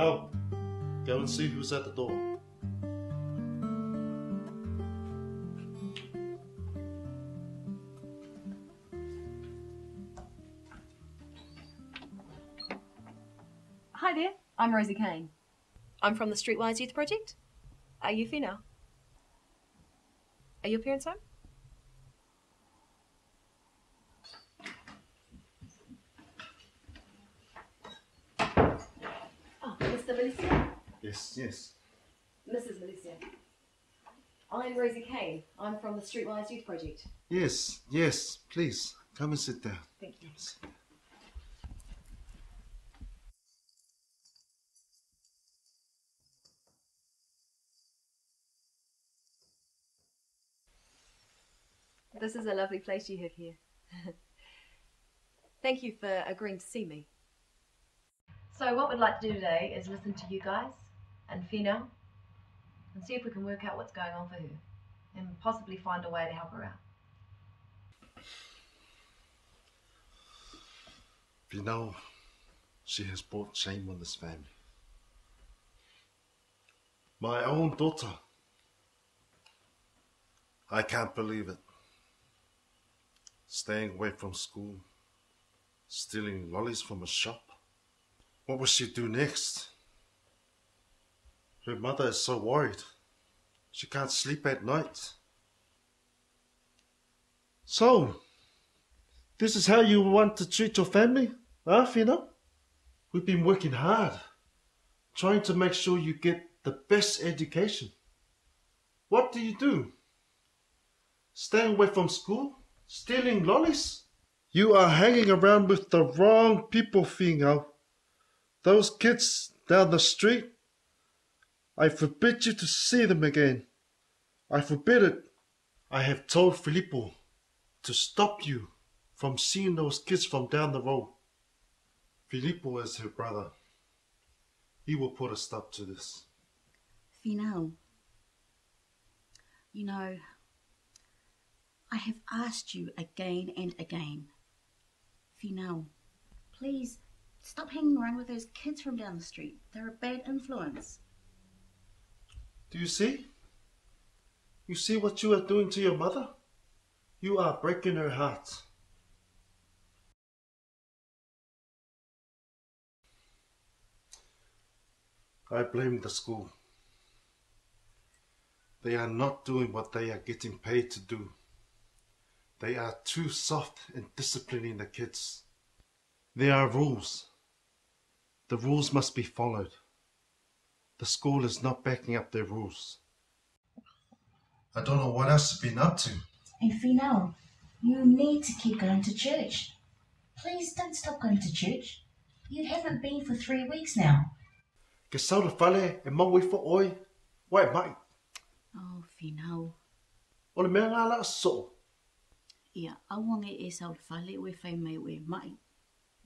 Finau, go and see who's at the door. Hi there, I'm Rosie Kane. I'm from the Streetwise Youth Project. Are you Finau? Are your parents home? Milicia? Yes, yes. Mrs. Melissa. I'm Rosie Kane. I'm from the Streetwise Youth Project. Yes, yes, please. Come and sit down. Thank you. This is a lovely place you have here. Thank you for agreeing to see me. So, what we'd like to do today is listen to you guys and Finau and see if we can work out what's going on for her and possibly find a way to help her out. Finau, she has brought shame on this family. My own daughter. I can't believe it. Staying away from school, stealing lollies from a shop. What will she do next? Her mother is so worried. She can't sleep at night. So, this is how you want to treat your family, huh, Finau? We've been working hard, trying to make sure you get the best education. What do you do? Staying away from school? Stealing lollies? You are hanging around with the wrong people, Finau. Those kids down the street, I forbid you to see them again. I forbid it. I have told Filippo to stop you from seeing those kids from down the road. Filippo is her brother. He will put a stop to this. Finau, you know, I have asked you again and again. Finau, please stop hanging around with those kids from down the street. They're a bad influence. Do you see? You see what you are doing to your mother? You are breaking her heart. I blame the school. They are not doing what they are getting paid to do. They are too soft in disciplining the kids. There are rules. The rules must be followed. The school is not backing up their rules. I don't know what else has been up to. And Finau, you need to keep going to church. Please don't stop going to church. You haven't been for three weeks now. Ke saura whale e maui fo oi. Wai mai, Oh, Finau. o le mea ngā la so. Ia, awange e sau whale ue whai mai ue mai.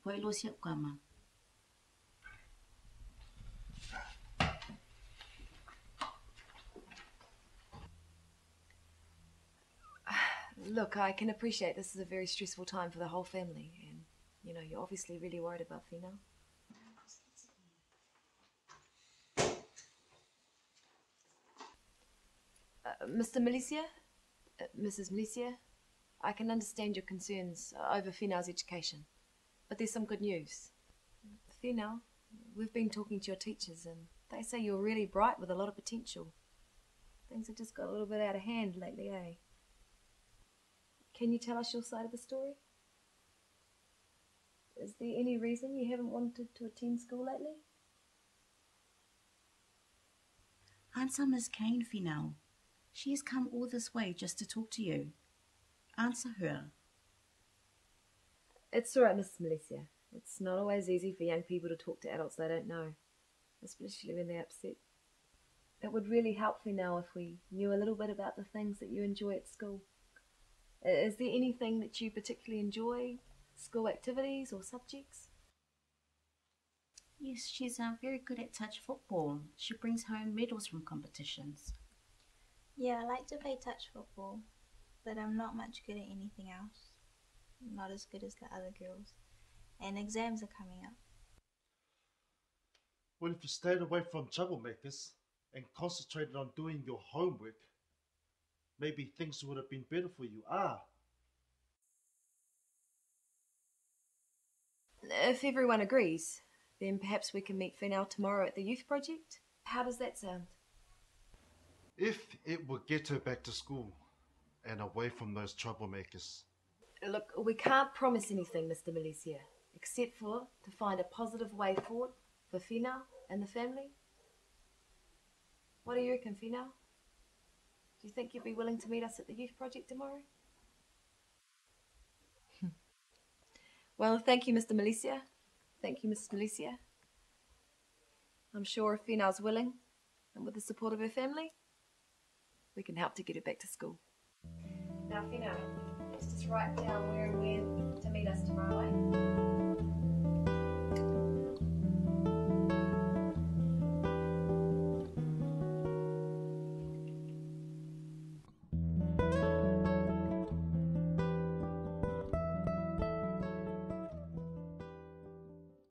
Wai lo siap kama. Look, I can appreciate this is a very stressful time for the whole family, and you know, you're obviously really worried about Finau. Uh, Mr. Milicia? Uh, Mrs. Milicia? I can understand your concerns over Finau's education, but there's some good news. Finau, we've been talking to your teachers, and they say you're really bright with a lot of potential. Things have just got a little bit out of hand lately, eh? Can you tell us your side of the story? Is there any reason you haven't wanted to attend school lately? Answer Miss Kane, Finau. She has come all this way just to talk to you. Answer her. It's all right, Mrs. Milicia. It's not always easy for young people to talk to adults they don't know, especially when they're upset. It would really help me now if we knew a little bit about the things that you enjoy at school. I- Is there anything that you particularly enjoy? School activities or subjects? Yes, she's uh, very good at touch football. She brings home medals from competitions. Yeah, I like to play touch football, but I'm not much good at anything else. Not as good as the other girls. And exams are coming up. Well, if you stayed away from troublemakers and concentrated on doing your homework, maybe things would have been better for you. Ah, If everyone agrees, then perhaps we can meet Finau tomorrow at the youth project. How does that sound? if it would get her back to school and away from those troublemakers. Look, we can't promise anything, Mr. Milicia, except for to find a positive way forward for Finau and the family. What do you reckon, Finau? Do you think you'd be willing to meet us at the youth project tomorrow? well, thank you, Mr. Milicia. Thank you, Mrs. Milicia. I'm sure if Finau's willing, and with the support of her family, we can help to get her back to school. Now, Finau, let's just write down where and when to meet us tomorrow, eh?